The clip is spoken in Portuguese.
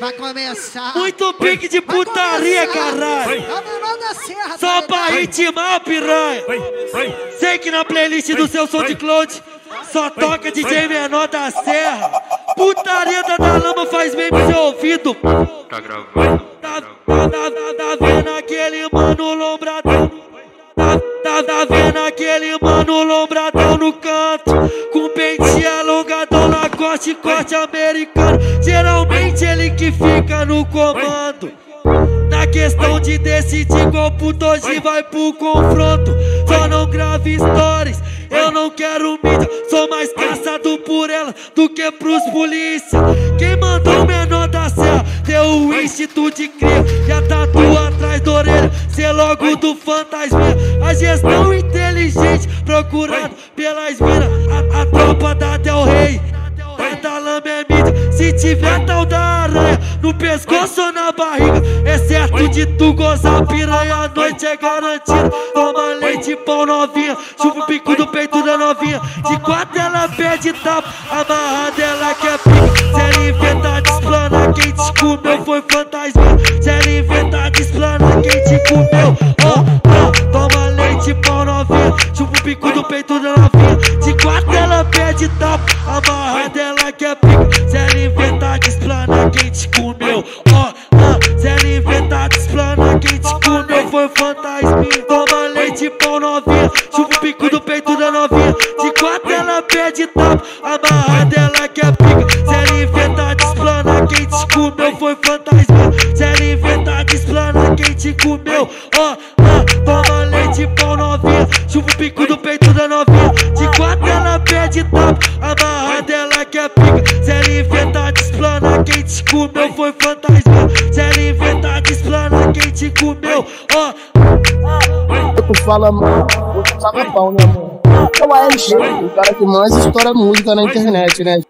Vai começar. Muito pique de putaria, caralho. Serra. Só tá pra ritmar, piranha. Sei que na playlist do seu som de cloud só toca DJ menor da serra. Putaria da da lama faz bem pro seu ouvido. Tá gravando. Tá, tá, tá, tá, tá vendo aquele mano lombradão? Tá, tá, tá vendo aquele mano lombradão no canto? Com pente lacoste, corte americano. Geralmente ele que fica no comando. Na questão de decidir qual puto hoje vai pro confronto. Só não grave stories, eu não quero mídia. Sou mais caçado por ela do que pros polícia. Quem mandou o menor da serra? Deu o instituto de cria. Já tatua atrás da orelha, cê logo do fantasma. A gestão inteligente, procurado pelas minas. A, a tropa da Del Rey. Se tiver tal da aranha No pescoço ou na barriga É certo de tu gozar piranha A noite é garantida. Toma leite, pão novinha Chupa o pico do peito da novinha. De quatro ela pede tapa Amarrada ela quer pica. Se ela inventar de explanar Quem te comeu foi fantasma. Se ela inventar de explanar Quem te comeu. Ó, ó, toma leite, pão novinha Chupa o pico do peito da novinha. De quatro ela pede tapa Amarrada ela quer pica Se ela inventar de explanar Quem te comeu Ó, ó, se ela inventar de explanar Quem te comeu foi fantasminha Toma leite, pão novinha. Chupa o pico do peito da novinha. De quatro ela pede tapa Amarrada ela quer pica. Se ela inventar de explanar Quem te comeu foi fantasma. Se ela inventar de explanar Quem te comeu Ó, ó, toma leite, pão novinha. Chupa o pico do peito da novinha. De quatro ela pede tapa Amarrada quer pica Se ela inventar de explanar Quem te comeu foi fantasma Se ela inventar de explanar Quem te comeu Ó, Tu fala, mano, tu paga pau, né, mano? É o ALG, o cara que mais estoura música na internet, né?